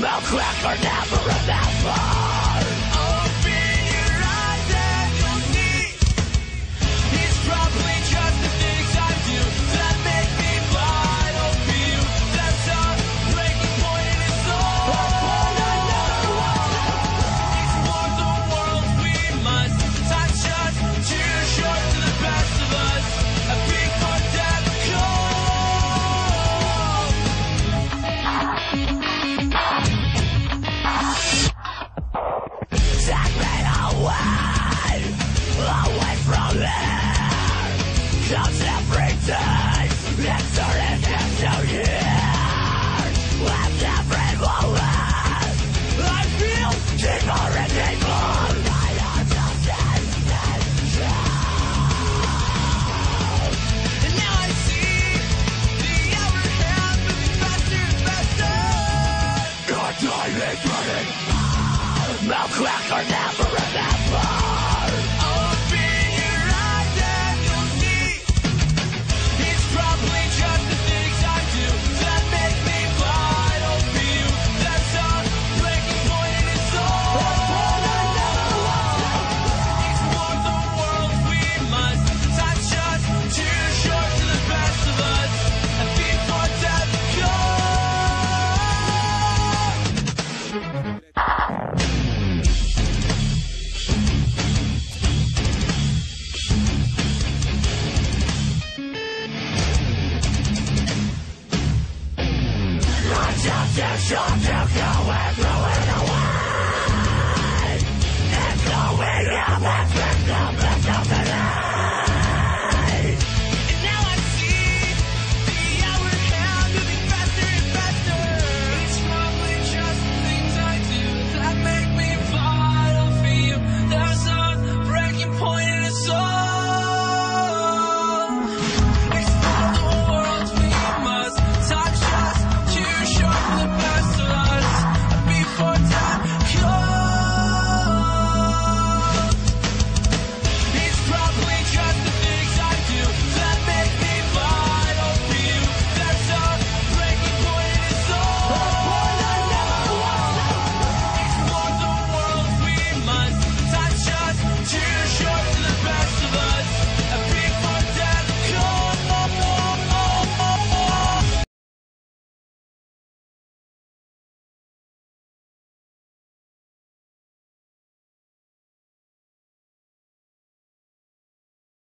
Mouth cracker never enough. Away from here comes everything. Eternity here. With every moment, I feel deeper and deeper. I understand And now I see the hour hand moving faster and faster. Your time is running. Mouth cracker never Going up and going up and going up